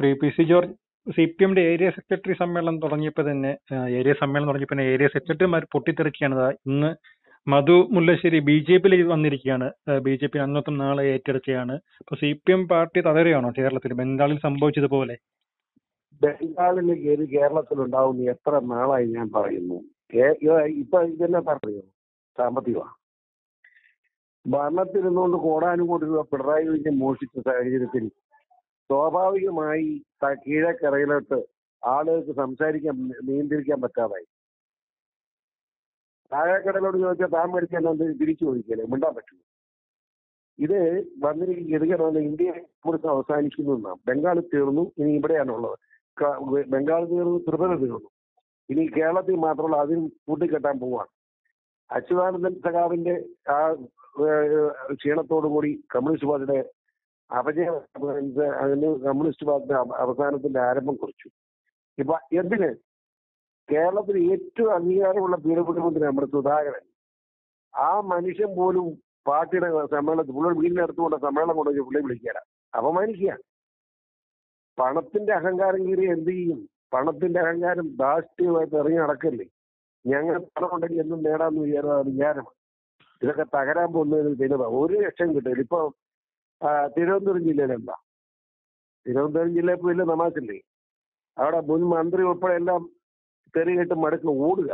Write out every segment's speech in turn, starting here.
P C George C P എമ്മിന്റെ area secretary സമ്മേളനം തുടങ്ങിയപ്പോൾ തന്നെ ഏരിയ സമ്മേളനം തുടങ്ങിയപ്പോൾ തന്നെ ഏരിയ സെക്രട്ടറിമാർ പൊട്ടിത്തെറിക്കുകയാണ്. ഇന്ന് മധു മുല്ലശ്ശേരി ബി ജെ പിയിൽ വന്നിരിക്കുകയാണ്. ബി ജെ പി അന്നത്തും നാളെ ഏറ്റെടുക്കുകയാണ്. അപ്പൊ സി പി എം പാർട്ടി തകരുകയാണോ കേരളത്തിൽ ബംഗാളിൽ സംഭവിച്ചതുപോലെ. ബംഗാളിൽ കേരളത്തിൽ ഉണ്ടാവുന്ന എത്ര നാളായി ഞാൻ പറയുന്നു. ഇപ്പൊ ഇതെന്നെ പറയോ സാമ്പത്തികമാണ് ഭരണത്തിരുന്നുകൊണ്ട് കോടാനുകോടി രൂപ പിണറായി വിജയൻ മോഷിച്ച സാഹചര്യത്തിൽ സ്വാഭാവികമായി കീഴക്കരയിലോട്ട് ആളുകൾക്ക് സംസാരിക്കാൻ നിയന്ത്രിക്കാൻ പറ്റാതായി. താഴേക്കടലോട് ചോദിച്ചാൽ താൻ എന്ത് തിരിച്ചു ചോദിക്കല്ലേ? മിണ്ടാൻ പറ്റുള്ളൂ ഇത് വന്നിരിക്കുന്ന ഗതികണമെന്ന് ഇന്ത്യയെ കുറിച്ച് അവസാനിക്കുന്നു എന്നാണ്. ബംഗാൾ തീർന്നു ഇനി ഇവിടെയാണുള്ളത്. ബംഗാൾ തീർന്നു ത്രിപുര തീർന്നു. ഇനി കേരളത്തിൽ മാത്രമല്ല അതിന് കൂട്ടിക്കെട്ടാൻ പോവാണ്. അച്യുതാനന്ദൻ സഖാവിന്റെ ആ ക്ഷീണത്തോടു കൂടി കമ്മ്യൂണിസ്റ്റ് പാർട്ടിയുടെ അപജയം അതിന് കമ്മ്യൂണിസ്റ്റ് പാർട്ടിയുടെ അവ- അവസാനത്തിന്റെ ആരംഭം കുറിച്ചു. ഇപ്പൊ എന്തിന്? കേരളത്തിൽ ഏറ്റവും അംഗീകാരമുള്ള പീഡപിടിമന്ത്രി നമ്മുടെ സുധാകരൻ. ആ മനുഷ്യൻ പോലും പാർട്ടിയുടെ സമ്മേളനത്തിൽ പുള്ളി വീടിനടുത്തുകൊണ്ട് സമ്മേളനം കൊണ്ടുപോയി പുള്ളി വിളിക്കാനാ അപമാനിക്കുക പണത്തിന്റെ അഹങ്കാരം കീറി എന്ത് ചെയ്യും? പണത്തിന്റെ അഹങ്കാരം ധാർഷ്ട്യമായിട്ട് ഇറങ്ങി നടക്കല്ലേ? ഞങ്ങൾ പണം ഉണ്ടെങ്കിൽ എന്നും നേടാമെന്ന് വിചാരം വിചാരമാണ്. ഇതൊക്കെ തകരാൻ പോകുന്നതിന് ചെയ്തതാണ് ഒരു ലക്ഷം കിട്ടില്ല ഇപ്പൊ തിരുവനന്തപുരം ജില്ലയിൽ എന്താ? തിരുവനന്തപുരം ജില്ലയിൽ ഇപ്പൊ വലിയ നമാസില്ലേ അവിടെ മുൻ മന്ത്രി ഉൾപ്പെടെ എല്ലാം തെറി മടക്കി ഓടുക.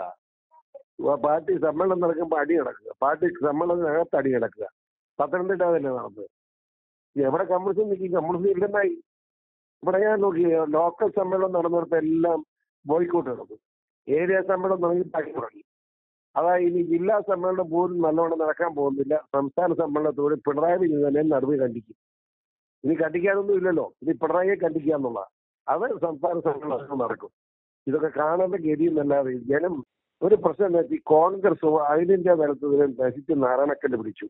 പാർട്ടി സമ്മേളനം നടക്കുമ്പോൾ അടി നടക്കുക. പാർട്ടി സമ്മേളനത്തിനകത്ത് അടി നടക്കുക. പത്തനംതിട്ട അതല്ലേ നടന്നത്. എവിടെ കമ്മ്യൂണിസ്റ്റ് നിൽക്കും കമ്മ്യൂണിസ്റ്റ് ഇല്ലെന്നായി. ഇവിടെ ഞാൻ നോക്കി ലോക്കൽ സമ്മേളനം നടന്നിടത്ത് എല്ലാം ബോയ്ക്കോട്ട് നടന്നു. ഏരിയ സമ്മേളനം തുടങ്ങി അടി തുടങ്ങി. അതായത് ഇനി ജില്ലാ സമ്മേളനം പോലും നല്ലവണ്ണം നടക്കാൻ പോകുന്നില്ല. സംസ്ഥാന സമ്മേളനത്തോട് പിണറായി വിജയൻ തന്നെ നടുവ് കണ്ടിക്കും ഇനി കണ്ടിക്കാനൊന്നും ഇല്ലല്ലോ. ഇനി പിണറായിയെ കണ്ടിക്കുക എന്നുള്ള അത് സംസ്ഥാന സമ്മേളനം നടക്കും. ഇതൊക്കെ കാണേണ്ട ഗതിയെന്നല്ലാതെ ജനം ഒരു പ്രശ്നം എന്താ വെച്ചാൽ കോൺഗ്രസ് അഖിലേന്ത്യാ തലത്തിൽ നശിച്ച് നാരായണക്കല്ല് പിടിച്ചു.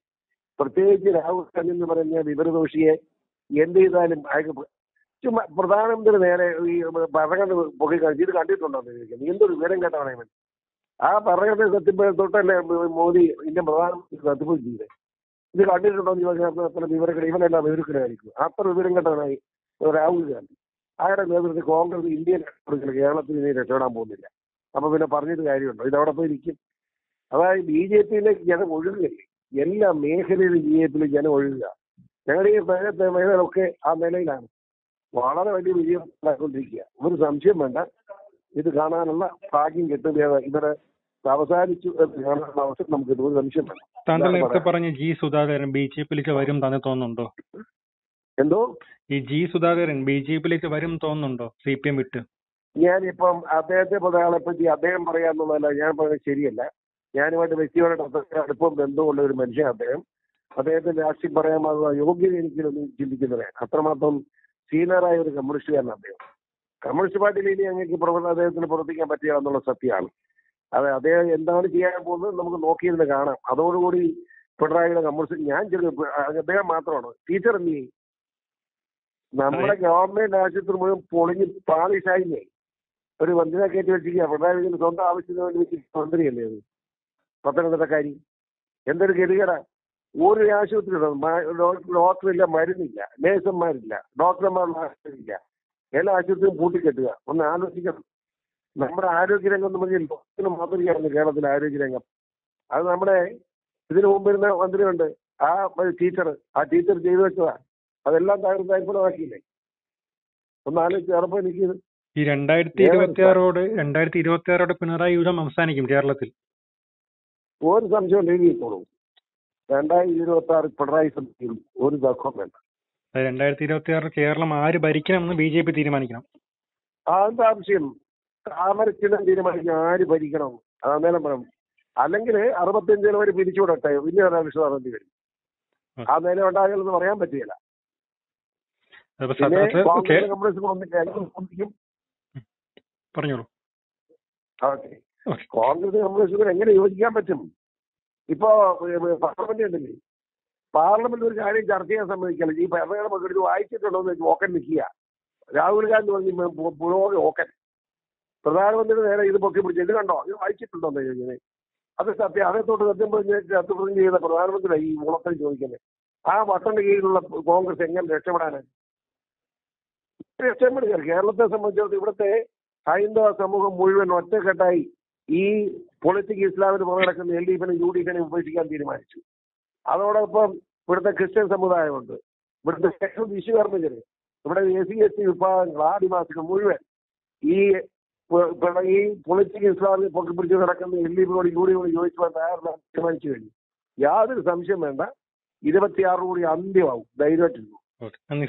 പ്രത്യേകിച്ച് രാഹുൽ ഗാന്ധി എന്ന് പറഞ്ഞ വിവരദോഷിയെ എന്ത് ചെയ്താലും ചുമ്മാ പ്രധാനമന്ത്രി നേരെ ഈ പറഞ്ഞു പൊക്കി കാണിച്ചു ഇത് കണ്ടിട്ടുണ്ടോ എന്ന് എന്തൊരു വിവരം കേട്ടവണേ ഇവൻ? ആ പറയുന്നത് സത്യം തൊട്ടല്ലേ മോദി ഇന്ത്യൻ പ്രധാനമന്ത്രി സത്യപ്പെടുത്തി ചെയ്തത് ഇത് കണ്ടിട്ടുണ്ടോ എന്ന് ചോദിച്ചാൽ അത്ര വിവരങ്ങൾ ഇവനെല്ലാം വിവരക്കിലായിരിക്കും അത്ര വിവരം കേട്ടതായി രാഹുൽ ഗാന്ധി. അയാളുടെ നേതൃത്വത്തിൽ കോൺഗ്രസ് ഇന്ത്യൻ കേരളത്തിൽ ഇനി രക്ഷപ്പെടാൻ പോകുന്നില്ല. അപ്പൊ പിന്നെ പറഞ്ഞിട്ട് കാര്യമുണ്ടോ? ഇതവിടെ പോയി ഇരിക്കും അതായത് ബി ജെ പിയിലേക്ക് ജനം ഒഴുകുകയല്ലേ? എല്ലാ മേഖലയിലും ബി ജെ പിയിൽ ജനം ഒഴുകുക. ഞങ്ങളുടെ ഈ മേഖലകളൊക്കെ ആ നിലയിലാണ്. വളരെ വലിയ വിജയം ഉണ്ടായിക്കൊണ്ടിരിക്കുക ഒരു സംശയം വേണ്ട. ഇത് കാണാനുള്ള ഭാഗ്യം കിട്ടുന്നത് ഇവിടെ അവസാനിച്ചു അവസരം നമുക്ക് കിട്ടും ഒരു സംശയം താങ്കൾ നേരത്തെ പറഞ്ഞ ജി സുധാകരൻ ബി ജെ പിയിലേക്ക് വരും തന്നെ തോന്നുന്നുണ്ടോ? എന്തോ? ഈ ജി സുധാകരൻ ബി ജെ പിയിലേക്ക് വരും തോന്നുന്നുണ്ടോ? സി പി എം വിട്ട്. ഞാനിപ്പം അദ്ദേഹത്തെ പറ്റി പറ്റി അദ്ദേഹം പറയാന്നുള്ളതല്ല ഞാൻ പറയുന്നത് ശരിയല്ല. ഞാനുമായിട്ട് വ്യക്തിപരമായിട്ട് അടുപ്പം ബന്ധമുള്ള ഒരു മനുഷ്യൻ അദ്ദേഹം. അദ്ദേഹത്തിന്റെ രാഷ്ട്രീയം പറയാനുള്ള യോഗ്യത എനിക്കൊന്നും ചിന്തിക്കുന്നില്ല. അത്രമാത്രം സീനിയറായ ഒരു കമ്മ്യൂണിസ്റ്റുകാരൻ അദ്ദേഹം. കമ്മ്യൂണിസ്റ്റ് പാർട്ടിയിൽ ഇനി അങ്ങേക്ക് പ്രവർത്തനം അദ്ദേഹത്തിന് പ്രവർത്തിക്കാൻ പറ്റുക എന്നുള്ള സത്യമാണ്. അതെ അദ്ദേഹം എന്താണ് ചെയ്യാൻ പോകുന്നത് നമുക്ക് നോക്കിയിരുന്ന് കാണാം. അതോടുകൂടി പിണറായിയുടെ കമ്മ്യൂണിസ്റ്റ് ഞാൻ ചെറിയ അദ്ദേഹം മാത്രമാണ്. ടീച്ചർ എന്ത് ചെയ്യും? നമ്മുടെ ഗവൺമെന്റ് ആശുപത്രി മുഴുവൻ പൊളിഞ്ഞ് പാളിഷായില്ലേ ഒരു മന്ത്രിനെ കയറ്റി വെച്ചിരിക്കുക. പിണറായി വിജയൻ സ്വന്തം ആവശ്യത്തിന് വേണ്ടി വെച്ചിരിക്കുന്ന മന്ത്രിയല്ലേ അത്? പത്തനംതിട്ടക്കാരി. എന്തൊരു ഗതികേടാ. ഒരു ആശുപത്രി ഡോക്ടറില്ല മരുന്നില്ല. നേഴ്സന്മാരില്ല. ഡോക്ടർമാരുടെ ആശുപത്രിയില്ല. എല്ലാ ആശുപത്രിയും പൂട്ടിക്കെട്ടുക. ഒന്ന് ആലോചിക്കണം. നമ്മുടെ ആരോഗ്യരംഗം എന്ന് പറഞ്ഞാൽ ലോകത്തിന് മാതൃകയാണ് കേരളത്തിലെ ആരോഗ്യരംഗം. അത് നമ്മുടെ ഇതിനു മുമ്പ് ഇരുന്ന മന്ത്രിയുണ്ട്. ആ ടീച്ചർ ആ ടീച്ചർ ചെയ്തു വെച്ചതാ. അതെല്ലാം തകർന്ന് തരിപ്പണമാക്കിയില്ലേ ഒന്ന് ആലോചിച്ച് ഉറപ്പ് എനിക്ക് ഈ രണ്ടായിരത്തി ഇരുപത്തി ആറോട് രണ്ടായിരത്തി ഇരുപത്തി ആറോട് പിണറായി യുഗം അവസാനിക്കും കേരളത്തിൽ. ഒരു സംശയം എഴുതിയിട്ടുള്ളൂ രണ്ടായിരത്തി ഇരുപത്തി ആറ് പിണറായി സംശയം ഒരു തർക്കം വേണ്ട. രണ്ടായിരത്തി ഇരുപത്തി ആറ് കേരളം ആര് ഭരിക്കണം എന്ന് ബി ജെ പി തീരുമാനിക്കണം. അതെന്താ ആവശ്യം? താമരച്ചിടം തീരുമാനിക്കും. ആര് ഭരിക്കണം? അന്നേരം പറയാം. അല്ലെങ്കിൽ വരെ പിരിച്ചുവിടട്ടെ. പിന്നെ രാഷ്ട്രീയ വരും. ആ. നില ഉണ്ടാകില്ലെന്ന് പറയാൻ പറ്റുകയില്ല. പറഞ്ഞോളൂ. ഓക്കെ. കോൺഗ്രസ് എങ്ങനെ യോജിക്കാൻ പറ്റും? ഇപ്പോ പാർലമെന്റ് ഉണ്ടല്ലേ? പാർലമെന്റ് ഒരു കാര്യം ചർച്ച ചെയ്യാൻ സമ്മതിക്കില്ല? ഈ ഭരണഘടന പങ്കെടുത്ത് വായിച്ചിട്ടുണ്ടോ എന്ന് ഓക്കൻ നിൽക്കുക. രാഹുൽ ഗാന്ധി പറഞ്ഞ പുരോഗതി ഓക്കൻ. പ്രധാനമന്ത്രി നേരെ ഇത് പൊക്കി പിടിച്ച് ഇത് കണ്ടോ? ഇത് വായിച്ചിട്ടുണ്ടോ ചോദിക്കുന്നത് അത് സത്യം. അതേത്തോട്ട് സത്യം പറഞ്ഞ് സത്യപ്രതിജ്ഞ ചെയ്ത പ്രധാനമന്ത്രി ഈ മുളത്തിൽ ചോദിക്കുന്നത് ആ വട്ടന്റെ കീഴിലുള്ള കോൺഗ്രസ് എങ്ങനെ രക്ഷപ്പെടാനാണ് രക്ഷപ്പെടുക കേരളത്തെ സംബന്ധിച്ചിടത്തോളം ഇവിടുത്തെ ഹൈന്ദവ സമൂഹം മുഴുവൻ ഒറ്റക്കെട്ടായി ഈ പൊളിറ്റിക് ഇസ്ലാമിന് പുറകിടക്കുന്ന എൽ ഡി എഫിനും യു ഡി എഫിനെ ഉപേക്ഷിക്കാൻ തീരുമാനിച്ചു. അതോടൊപ്പം ഇവിടുത്തെ ക്രിസ്ത്യൻ സമുദായമുണ്ട്. ഇവിടുത്തെ ശേഷം വിശ്വകർമ്മജര്. ഇവിടെ എസ് സി എസ് ടി വിഭാഗങ്ങൾ ആദിവാസികൾ മുഴുവൻ ഈ ഈ പൊളിറ്റിക് ഇസ്ലാമിൽ പൊക്കി പിടിച്ച് നടക്കുന്ന എൽഡിപിയോട് യു ഡി യൂണിയനോട് യോജിക്കുവാൻ തയ്യാറെല്ലാം തീരുമാനിച്ചു കഴിഞ്ഞു? യാതൊരു സംശയം വേണ്ട. ഇരുപത്തിയാറ് കൂടി അന്ത്യമാവും. ധൈര്യമായിട്ടിരുന്നു നന്ദി